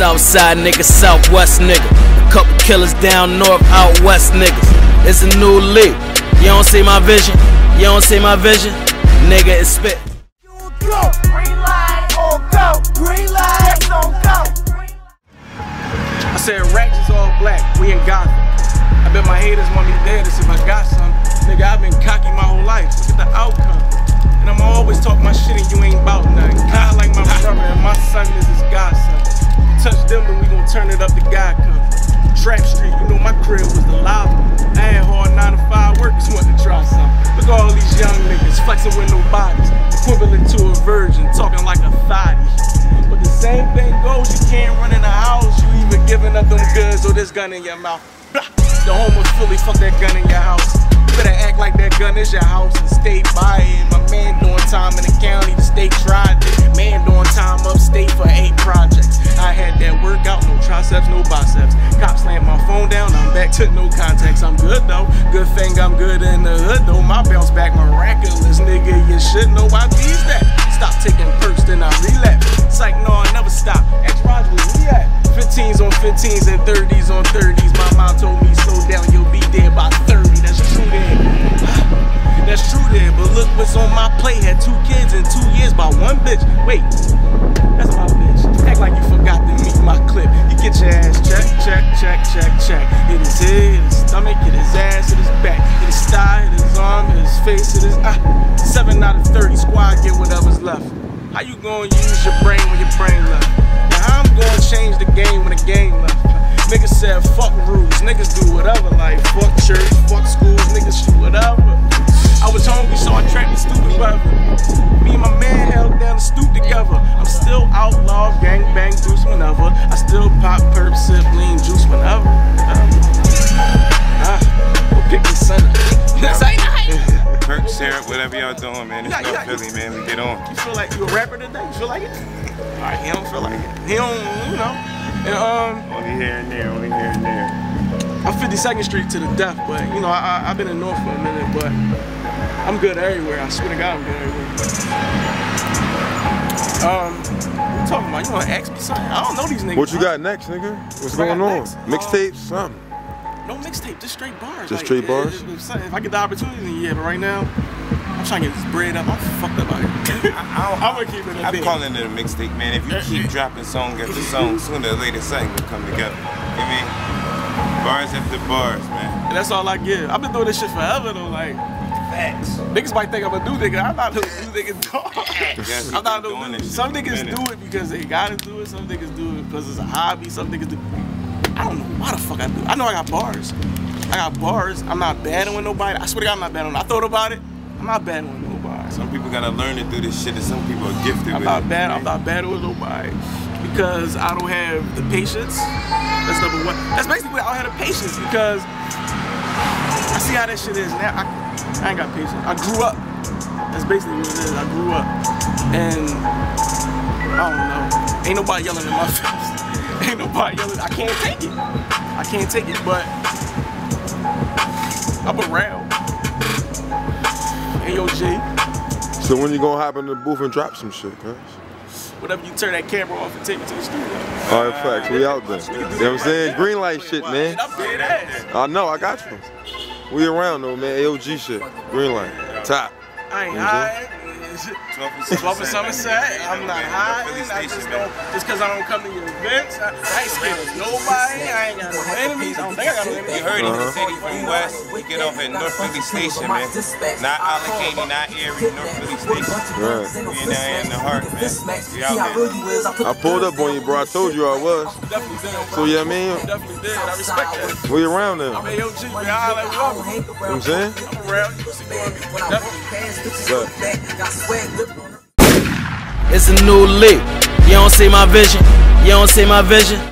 Southside nigga, Southwest nigga. A couple killers down north, out west niggas. It's a new league. You don't see my vision? You don't see my vision? Nigga, it's spit. I said ratchets all black, we in Gotham. I bet my haters want me dead to see if I got some. Nigga, I've been cocky my whole life. Look at the outcome. Turn it up to God come. Trap Street, you know my crib was the lava. I had hard 9 to 5 workers wanted to try something. Look at all these young niggas flexing with no bodies. Equivalent to a virgin, talking like a thotty. But the same thing goes, you can't run in the house, you even giving up them goods or this gun in your mouth. Blah. The homeless Philly, fuck that gun in your house. You better act like that gun is your house and stay by it. My man doing time in the county, the state tried it. Man doing time upstate for eight projects. Had that workout, no triceps, no biceps. Cops slammed my phone down, I'm back to no contacts. I'm good though. Good thing I'm good in the hood though. My bounce back miraculous, nigga. You should know I bees that. Stop taking perks, then I relapse. Psych, no, I never stop. X Raj, where we at? 15s on 15s and 30s on 30s. My mom told me slow down, you'll be dead by 30. That's true then. That's true then, but look what's on my plate. Had two kids in two years by one bitch. Wait, that's my bitch. Act like you forgot to meet my clip. You get your ass check, check, check, check, check. His head, his stomach, hit his ass, hit his back, hit his thigh, hit his arm, hit his face, hit his ah. Seven out of 30 squad get whatever's left. How you gonna use your brain when your brain left? Now how I'm gonna change the game when the game left? Niggas said fuck rules, niggas do whatever, like fuck night. Perk, whatever y'all doing, man. It's Yeah, no yeah. Philly, man. We get on. You feel like you a rapper today? You feel like it? Alright, he don't feel like it. He don't, you know. And um, Only here and there, only here and there. I'm 52nd Street to the death, but you know, I, I, I've been in North for a minute, but I'm good everywhere. I swear to God, I'm good everywhere. Um, what you talking about? You want to ask me something? I don't know these niggas. What you huh? got next, nigga? What's What going on? next? Mixtapes, something. No mixtape, just straight bars. Just straight bars? If, if, if I get the opportunity, yeah. But right now, I'm trying to get this bread up. I'm fucked up out here. I'm gonna keep it I'm bit. calling it a mixtape, man. If you uh, keep dropping song after song, sooner or later something will come together. You mean? Bars after bars, man. And that's all I give. I've been doing this shit forever though. Like Facts. niggas might think I'm a new nigga. I'm not no new nigga dog. Yes, I'm not a no doing new. this shit Some niggas do it because they gotta do it. Some niggas do it because it's a hobby. Some niggas do. I don't know why the fuck I do. I know I got bars. I got bars. I'm not battling with nobody. I swear to God, I'm not battling. I thought about it. I'm not battling with nobody. Some people gotta learn to do this shit, and some people are gifted I'm with not it. bad. I'm not bad with nobody because I don't have the patience. That's number one. That's basically I don't have the patience because I see how that shit is now. I, I ain't got patience. I grew up. That's basically what it is. I grew up, and I don't know. Ain't nobody yelling in my face. Ain't nobody yelling. I can't take it. I can't take it. But I'm around. Hey yo, G. So when you gonna hop in the booth and drop some shit, cuz? Whatever you turn that camera off and take me to the studio. All right, facts. We out there. You know what I'm saying? Green light shit, man. I know, I got you. We around though, man. AOG shit. Green light. Topp. I ain't high. 12 and 12 and Somerset. I'm not high. Philly I just don't, man. just because I don't come to your events. I, I ain't scared of nobody. I ain't got no enemies. I don't think I got no enemies. You heard it, Uh-huh. the city from West. We get off at North Philly Station, man. Not Allegheny, not Erie, North Philly Station. Right. We in there in the heart, man. We out there. I pulled up on you, bro. I told you I was. Definitely did. So yeah, I mean, Definitely did. I respect that. we around there. I'm You know AOG. Man, I like love you. know what I'm saying? I'm around. You see me. Definitely. It's a new league. You don't see my vision? You don't see my vision?